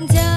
家。